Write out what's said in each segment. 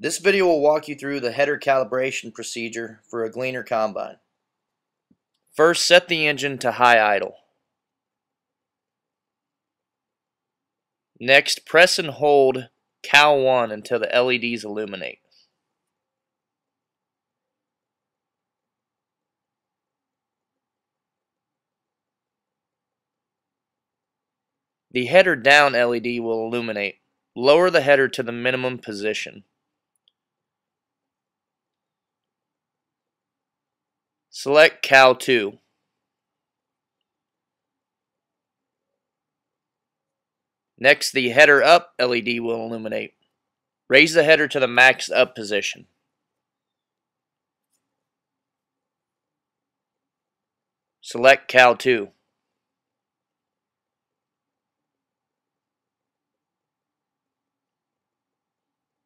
This video will walk you through the header calibration procedure for a Gleaner combine. First, set the engine to high idle. Next, press and hold Cal 1 until the LEDs illuminate. The header down LED will illuminate. Lower the header to the minimum position. Select Cal 2. Next, the header up LED will illuminate. Raise the header to the max up position. Select Cal 2.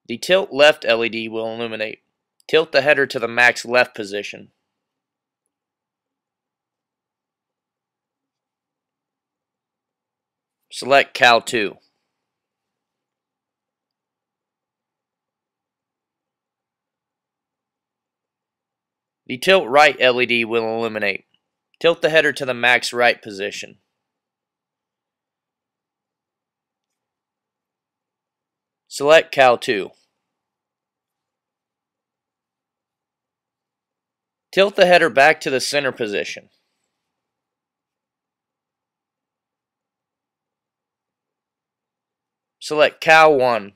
The tilt left LED will illuminate. Tilt the header to the max left position. Select Cal 2. The tilt right LED will illuminate. Tilt the header to the max right position. Select Cal 2. Tilt the header back to the center position. Select Cal 1.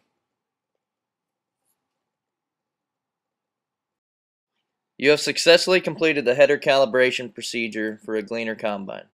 You have successfully completed the header calibration procedure for a Gleaner combine.